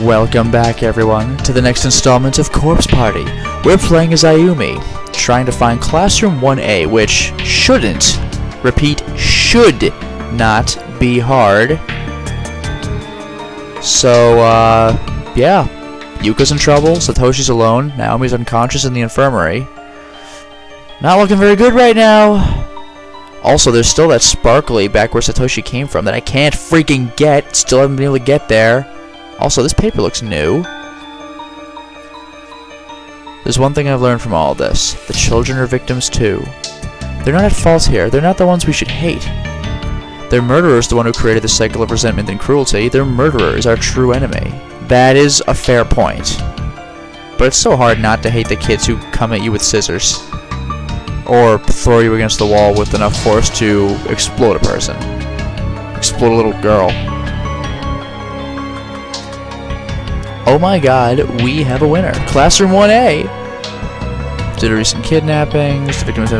Welcome back, everyone, to the next installment of Corpse Party. We're playing as Ayumi, trying to find Classroom 1A, which shouldn't, repeat, should not be hard. So, uh, yeah. Yuka's in trouble, Satoshi's alone, Naomi's unconscious in the infirmary. Not looking very good right now. Also, there's still that sparkly back where Satoshi came from that I can't freaking get. Still haven't been able to get there. Also, this paper looks new. There's one thing I've learned from all this. The children are victims too. They're not at fault here. They're not the ones we should hate. Their murderer is the one who created the cycle of resentment and cruelty. Their murderer is our true enemy. That is a fair point. But it's so hard not to hate the kids who come at you with scissors. Or throw you against the wall with enough force to explode a person. Explode a little girl. Oh my god, we have a winner. Classroom 1A! Did a recent kidnappings, the victim was.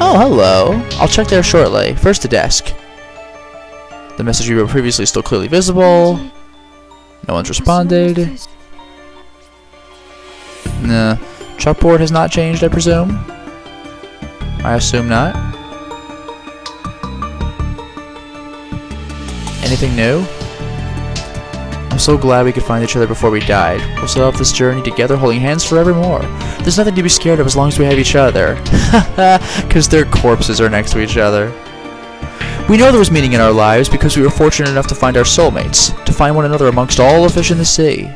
Oh, hello. I'll check there shortly. First the desk. The message you wrote previously is still clearly visible. No one's responded. Nah. Chalkboard has not changed, I presume? I assume not. Anything new? So glad we could find each other before we died. We'll set off this journey together holding hands forevermore. There's nothing to be scared of as long as we have each other. Because their corpses are next to each other. We know there was meaning in our lives because we were fortunate enough to find our soulmates, to find one another amongst all the fish in the sea.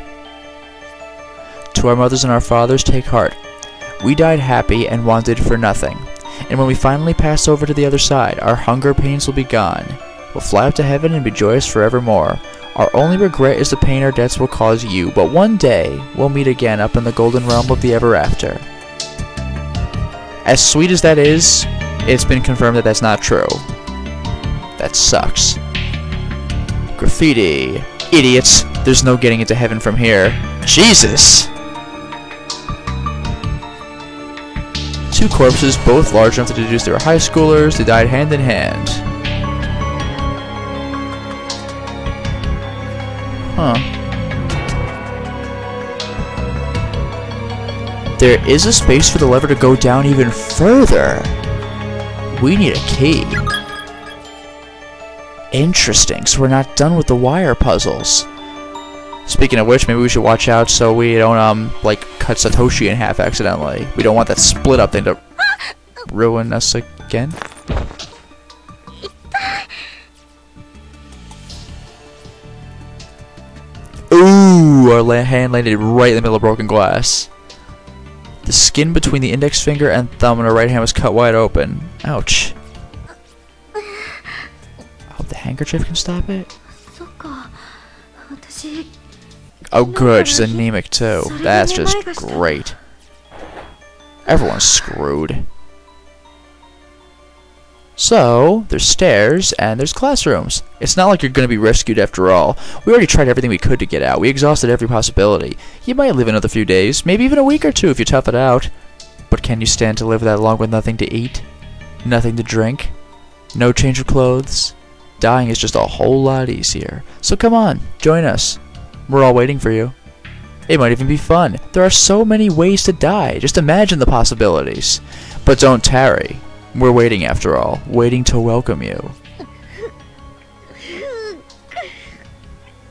To our mothers and our fathers, take heart. We died happy and wanted for nothing. And when we finally pass over to the other side, our hunger pains will be gone. We'll fly up to heaven and be joyous forevermore. Our only regret is the pain our debts will cause you, but one day we'll meet again up in the golden realm of the ever after. As sweet as that is, it's been confirmed that that's not true. That sucks. Graffiti. Idiots. There's no getting into heaven from here. Jesus! Two corpses, both large enough to deduce they were high schoolers. They died hand in hand. Huh. There is a space for the lever to go down even further. We need a key. Interesting, so we're not done with the wire puzzles. Speaking of which, maybe we should watch out so we don't, um, like, cut Satoshi in half accidentally. We don't want that split up thing to ruin us again. Ooh, our hand landed right in the middle of broken glass. The skin between the index finger and thumb on our right hand was cut wide open. Ouch. I hope the handkerchief can stop it. Oh good, she's anemic too. That's just great. Everyone's screwed. So, there's stairs, and there's classrooms. It's not like you're going to be rescued after all. We already tried everything we could to get out. We exhausted every possibility. You might live another few days, maybe even a week or two if you tough it out. But can you stand to live that long with nothing to eat? Nothing to drink? No change of clothes? Dying is just a whole lot easier. So come on, join us. We're all waiting for you. It might even be fun. There are so many ways to die. Just imagine the possibilities. But don't tarry. We're waiting after all. Waiting to welcome you.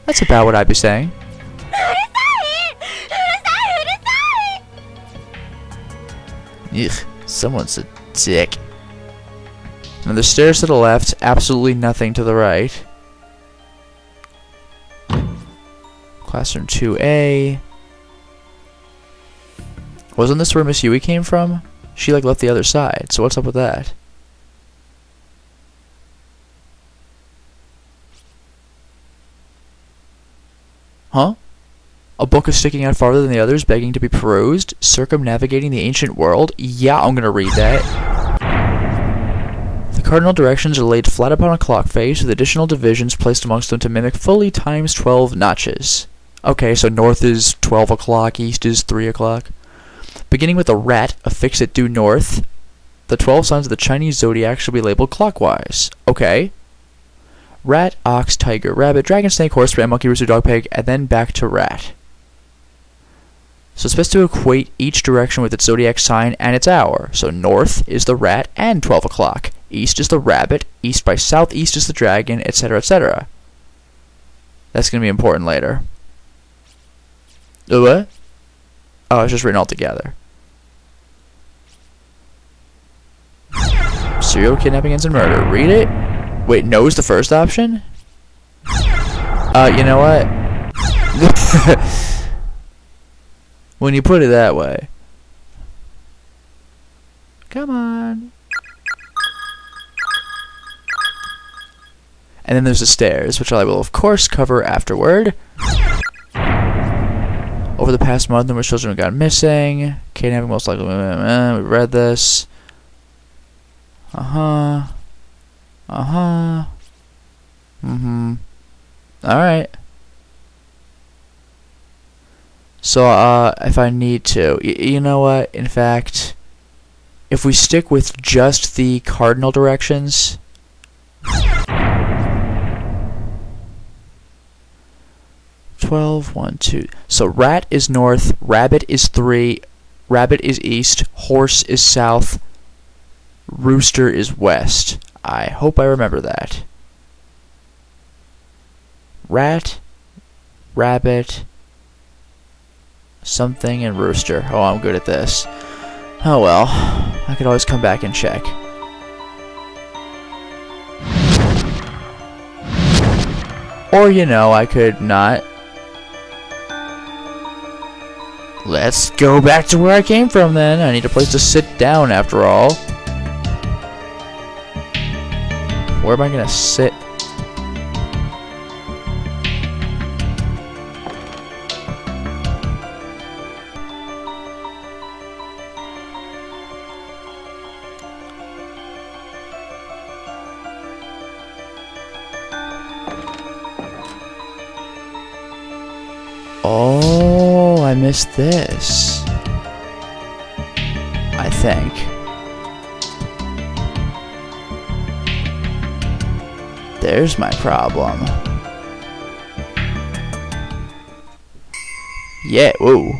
That's about what I'd be saying. Ugh, someone's a dick. Now the stairs to the left, absolutely nothing to the right. Classroom 2A. Wasn't this where Miss Yui came from? She like left the other side, so what's up with that? Huh? A book is sticking out farther than the others, begging to be perused? Circumnavigating the ancient world? Yeah, I'm gonna read that. The cardinal directions are laid flat upon a clock face, with additional divisions placed amongst them to mimic fully times 12 notches. Okay, so north is 12 o'clock, east is 3 o'clock. Beginning with a rat affixed it due north, the 12 signs of the Chinese zodiac shall be labeled clockwise. Okay. rat, ox, tiger, rabbit, dragon, snake, horse, rat, monkey, rooster, dog, pig, and then back to rat. So it's best to equate each direction with its zodiac sign and its hour. So north is the rat and 12 o'clock. East is the rabbit. East by southeast is the dragon, etc., etc. That's going to be important later. The what? Oh, it's just written all together. Serial kidnappings and murder. Read it? Wait, no is the first option? Uh, you know what? when you put it that way. Come on. And then there's the stairs, which I will of course cover afterward. Over the past month, numerous children have gone missing. Kidnapping most likely. We read this. Uh huh. Uh huh. Mm hmm. Alright. So, uh, if I need to, you know what? In fact, if we stick with just the cardinal directions. Twelve, one, two. So rat is north, rabbit is three, rabbit is east, horse is south, rooster is west. I hope I remember that. Rat, rabbit, something, and rooster. Oh, I'm good at this. Oh well, I could always come back and check. Or, you know, I could not. Let's go back to where I came from then. I need a place to sit down after all. Where am I gonna sit? I missed this. I think. There's my problem. Yeah, whoa.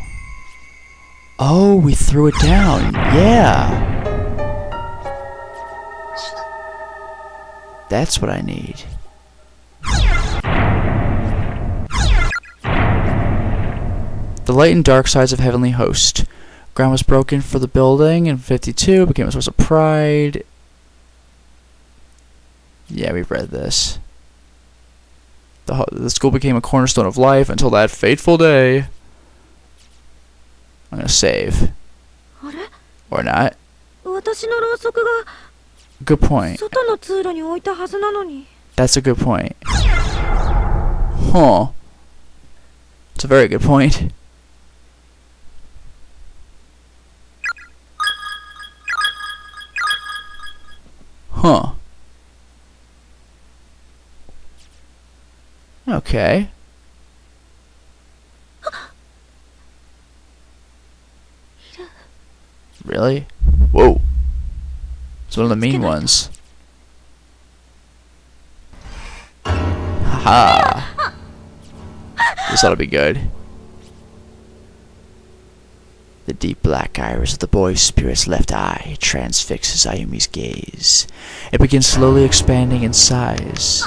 Oh, we threw it down. Yeah. That's what I need. The light and dark sides of Heavenly Host. Ground was broken for the building in 52, became a source of pride. Yeah, we've read this. The, the school became a cornerstone of life until that fateful day. I'm gonna save. Or not. Good point. That's a good point. Huh. It's a very good point. Huh. Okay. Really? Whoa. It's one of the mean ones. Haha. This ought to be good. The deep black iris of the boy's spirit's left eye transfixes Ayumi's gaze. It begins slowly expanding in size.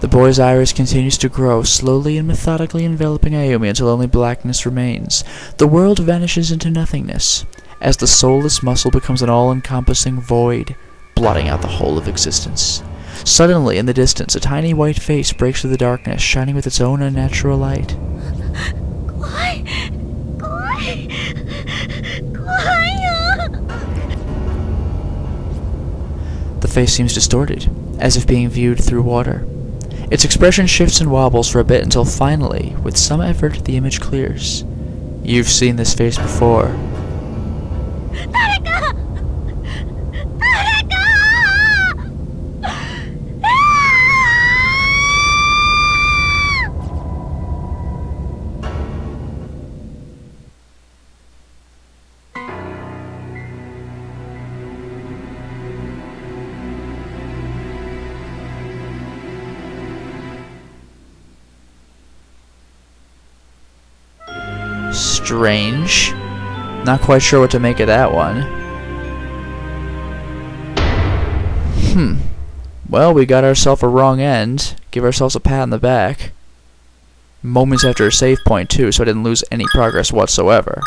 The boy's iris continues to grow, slowly and methodically enveloping Ayumi until only blackness remains. The world vanishes into nothingness, as the soulless muscle becomes an all-encompassing void, blotting out the whole of existence. Suddenly, in the distance, a tiny white face breaks through the darkness, shining with its own unnatural light. The face seems distorted, as if being viewed through water. Its expression shifts and wobbles for a bit until finally, with some effort, the image clears. You've seen this face before. Strange. Not quite sure what to make of that one. Hmm. Well, we got ourselves a wrong end. Give ourselves a pat on the back. Moments after a save point, too, so I didn't lose any progress whatsoever.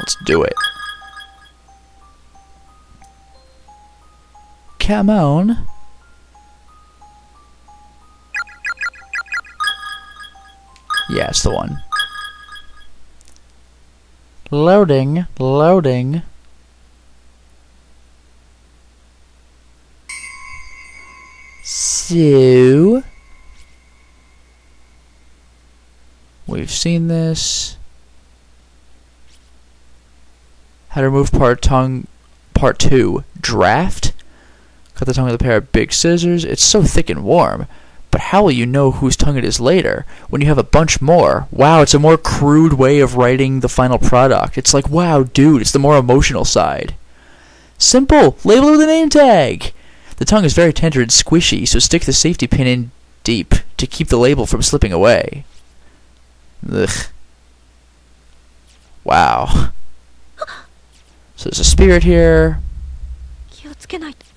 Let's do it. Come on. Yeah, it's the one. Loading, loading. So, we've seen this. How to remove part tongue, part two, draft. Cut the tongue with a pair of big scissors. It's so thick and warm. But how will you know whose tongue it is later when you have a bunch more? Wow, it's a more crude way of writing the final product. It's like, wow, dude, it's the more emotional side. Simple, label it with a name tag. The tongue is very tender and squishy, so stick the safety pin in deep to keep the label from slipping away. Ugh. Wow. So there's a spirit here.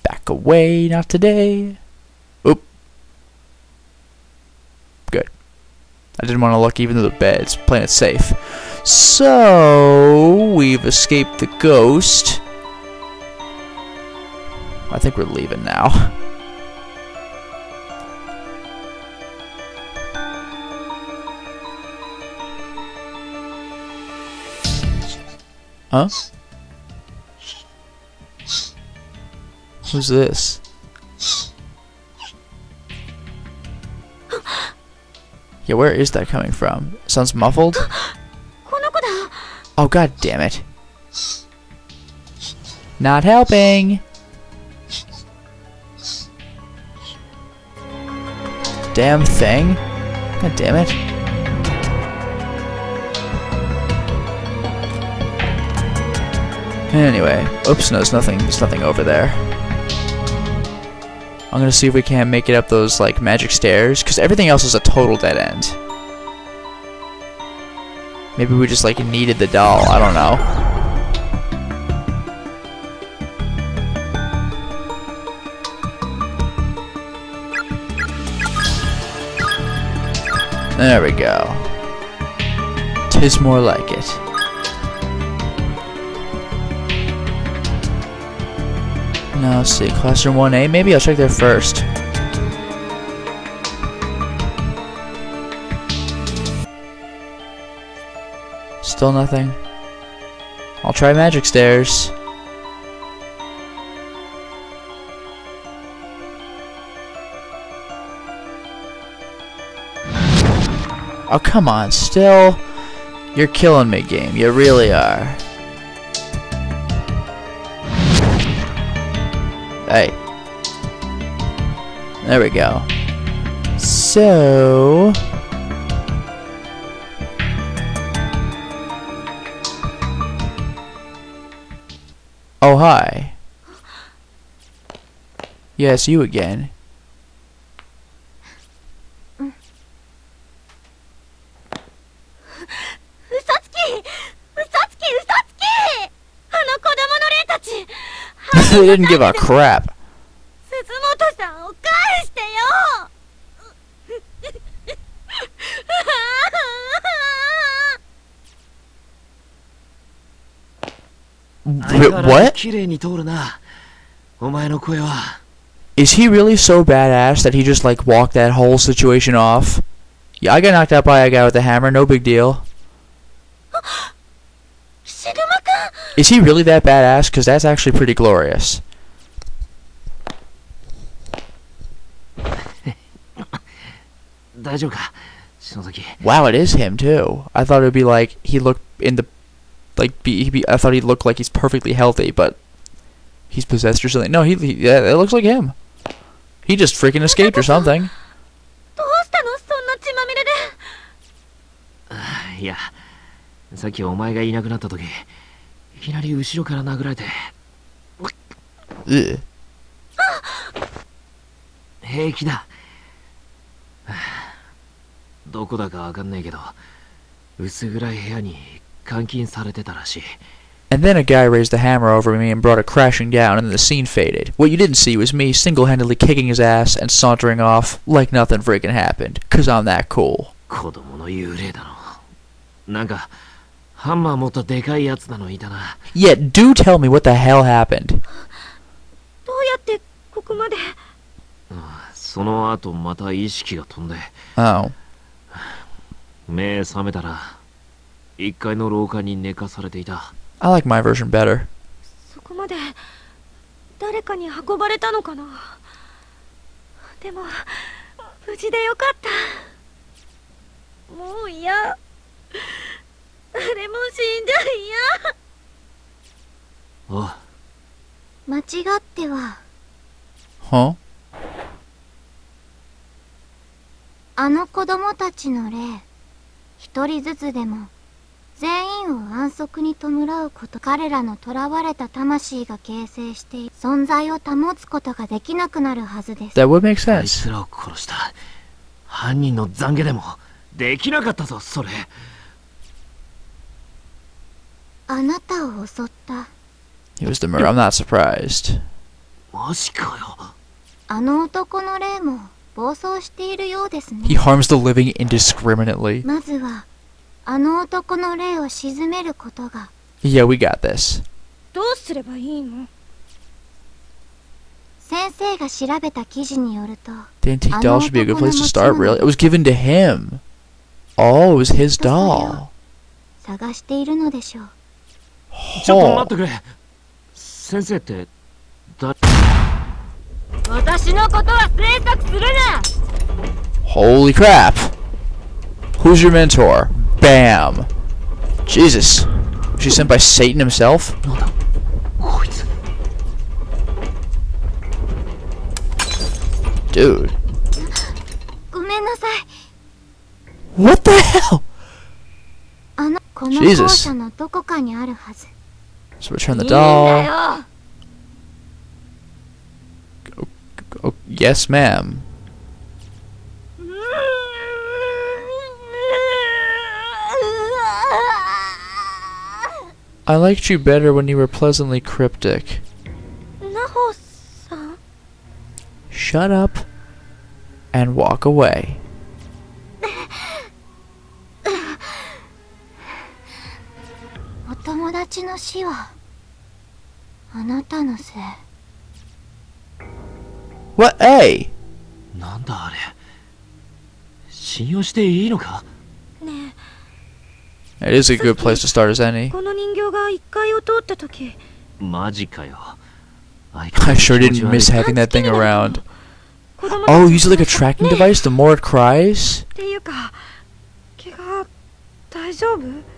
Back away, not today. I didn't want to look even to the beds, playing it safe. So, we've escaped the ghost. I think we're leaving now. Huh? Who's this? Yeah, where is that coming from? Sounds muffled. Oh god damn it. Not helping. Damn thing. God damn it. Anyway, oops, no, there's nothing, there's nothing over there. I'm gonna see if we can't make it up those, like, magic stairs, because everything else is a total dead end. Maybe we just, like, needed the doll, I don't know. There we go. Tis more like it. Now let's see, classroom 1A. Maybe I'll check there first. Still nothing. I'll try magic stairs. Oh, come on, still? You're killing me, game. You really are. Hey. There we go. So... Oh, hi. Yes, you again. they didn't give a crap. what? Is he really so badass that he just like walked that whole situation off? Yeah, I got knocked out by a guy with a hammer, no big deal. Is he really that badass? Because that's actually pretty glorious. 大丈夫か篠崎 Wow, it is him too. I thought it would be like he looked in the like be, he be I thought he looked like he's perfectly healthy, but he's possessed or something. No, he, he yeah, it looks like him. He just freaking escaped or something. どうしたのそんな血まみれでいやさっきお前がいなくなった時 いきなり後ろから殴られて Ugh. 平気だはあどこだかわかんねえけど 薄暗い部屋に監禁されてたらしい And then a guy raised a hammer over me and brought it crashing down, and then the scene faded. What you didn't see was me single handedly kicking his ass and sauntering off like nothing freaking happened, cause I'm that cool. 子供の幽霊だのなんか ハンマー持ったでかいやつなのいたな。Yet, do tell me what the hell happened. どうやってここまで？その後また意識が飛んで。Oh. 目覚めたら1階の廊下に寝かされていた。I like my version better. そこまで誰かに運ばれたのかな？でも無事でよかった。もう嫌誰も死んじゃおう嫌間違っては。Huh? あの子供たちの霊一人ずつでも全員を安息に弔うこと。彼らの囚われた魂が形成して存在を保つことができなくなるはずです。That would make あい sense. つらを殺した。犯人の懺悔でもできなかったぞそれあなたを襲った He was the murderer. I'm not surprised. マジかよあの男の霊も暴走しているようです He ね harms the living indiscriminately. まずはあの男の霊を鎮めることが Yeah, we got this. どうすればいいの先生が調べた記事によると The antique doll should be a good place to start, really. It was given to him. Oh, it was his doll. 探しているのでしょうちょっと Oh. 待ってくれ先生ってだ私のことは詮索するな Holy crap. Who's your mentor? Bam. Jesus. Was she sent by Satan himself? なんだこいつ Dude. ごめんなさい What the hell? あのこの Jesus. 校舎のどこかにあるはず So return い the いんだ doll. よ Oh, yes, ma'am. I liked you better when you were pleasantly cryptic. なほさん Shut up and walk away. 達の死はあなたのせい What? Hey! なんだあれ信用していいのかね It is a good place to start as え any. この人形が1階を通った時マジかよ I sure didn't miss having that thing around. Oh, use it like a tracking ねえ device? The more it cries? っていうか怪我大丈夫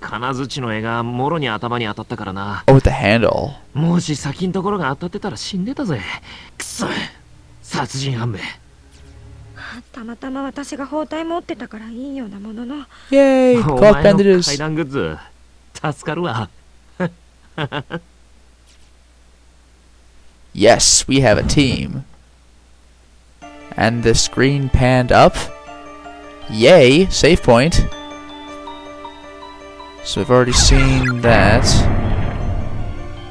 金槌の絵がもろに頭に当たったからな。おう、ハンドル。もし先んところが当たってたら死んでたぜ。くそ殺人犯め。たまたま私が包帯持ってたからいいようなものの。イェーイお前の階段グッズ。助かるわ。yes, we have a team. And the screen panned up. Yay! Save point. So we've already seen that.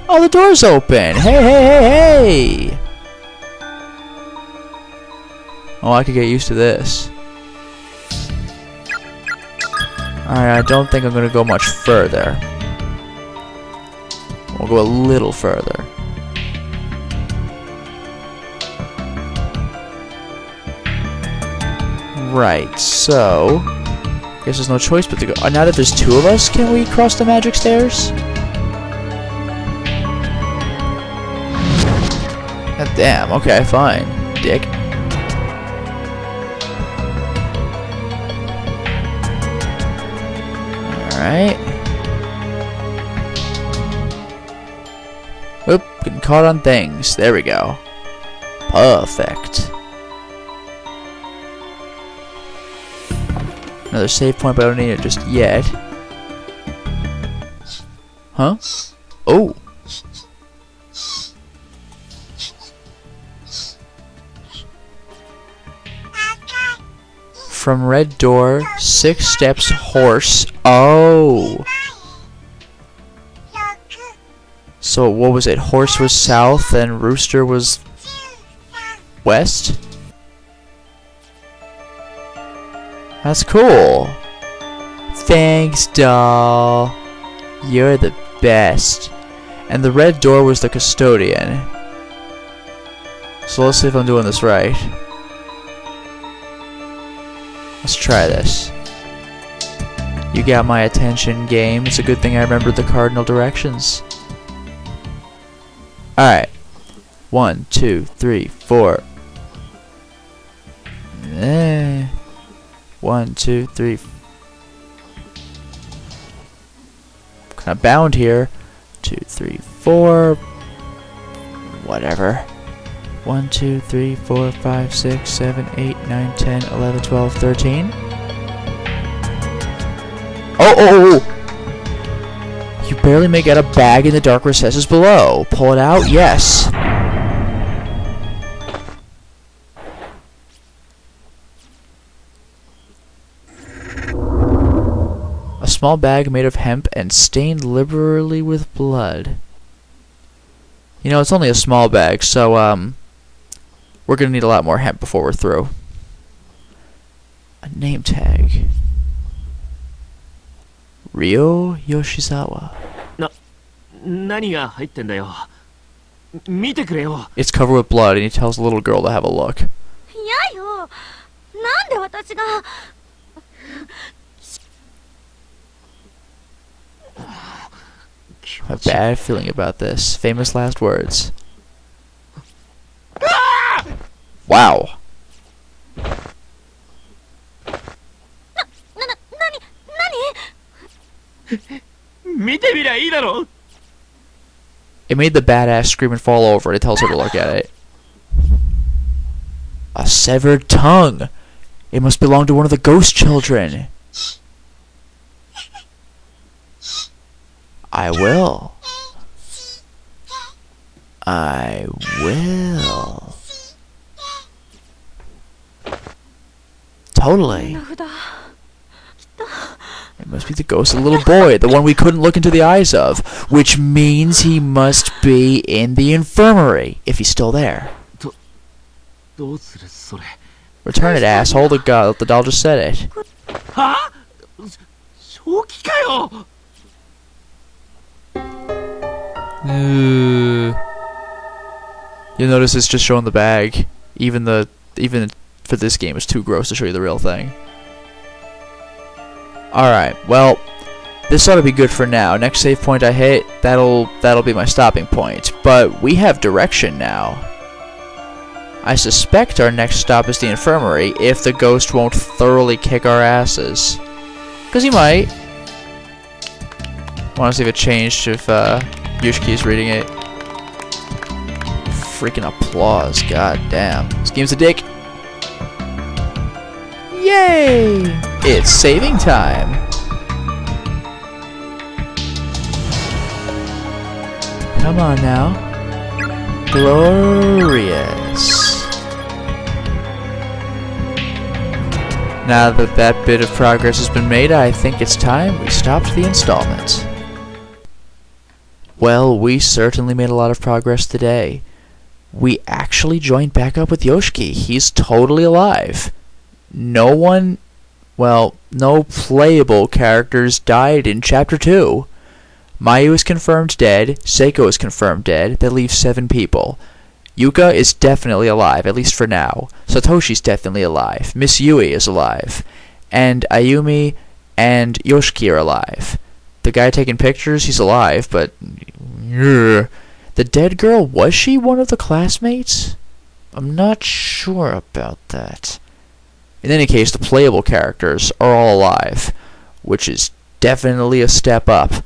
Oh, the door's open! Hey, hey, hey, hey! Oh, I could get used to this. Alright, I don't think I'm gonna go much further. We'll go a little further. Right, so... Guess there's no choice but to go. uh, Now that there's two of us, can we cross the magic stairs? God damn, okay, fine. Dick. Alright. Oop, getting caught on things. There we go. Perfect. Another save point, but I don't need it just yet. Huh? Oh! From red door, six steps, horse. Oh. So what was it? Horse was south and rooster was west? That's cool. Thanks, doll. You're the best. And the red door was the custodian. So let's see if I'm doing this right. Let's try this. You got my attention, game. It's a good thing I remembered the cardinal directions. Alright. One, two, three, four. Eh. One, two, three. Kind of bound here. Two, three, four. Whatever. One, two, three, four, five, six, seven, eight, nine, ten, eleven, twelve, thirteen. Oh, oh, oh! oh. You barely make out a bag in the dark recesses below. Pull it out? Yes. small bag made of hemp and stained liberally with blood. You know, it's only a small bag, so um, we're going to need a lot more hemp before we're through. A name tag. Ryo Yoshizawa. It's covered with blood, and he tells the little girl to have a look. A bad feeling about this. Famous last words. Wow. It made the badass scream and fall over. It tells her to look at it. A severed tongue. It must belong to one of the ghost children. I will. I will. Totally. It must be the ghost of the little boy, the one we couldn't look into the eyes of, which means he must be in the infirmary, if he's still there. Return it, asshole. The, go- the doll just said it. Huh? You'll notice it's just showing the bag. Even the even for this game, it's too gross to show you the real thing. Alright, well, this ought to be good for now. Next save point I hit, that'll that'll be my stopping point. But we have direction now. I suspect our next stop is the infirmary if the ghost won't thoroughly kick our asses. Cause he might. Want to see if it changed if uh, Yoshiki's reading it. Freaking applause, god damn. This game's a dick. Yay! It's saving time. Come on now. Glorious. Now that that bit of progress has been made, I think it's time we stopped the installment. Well, we certainly made a lot of progress today. We actually joined back up with Yoshiki. He's totally alive. No one, well, no playable characters died in Chapter 2. Mayu is confirmed dead, Seiko is confirmed dead, that leaves seven people. Yuka is definitely alive, at least for now. Satoshi's definitely alive. Miss Yui is alive. And Ayumi and Yoshiki are alive. The guy taking pictures, he's alive, but. Ugh. The dead girl, was she one of the classmates? I'm not sure about that. In any case, the playable characters are all alive, which is definitely a step up.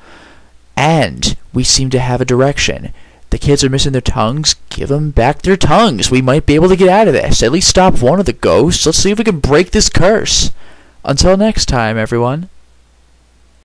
And we seem to have a direction. The kids are missing their tongues. Give them back their tongues. We might be able to get out of this. At least stop one of the ghosts. Let's see if we can break this curse. Until next time, everyone.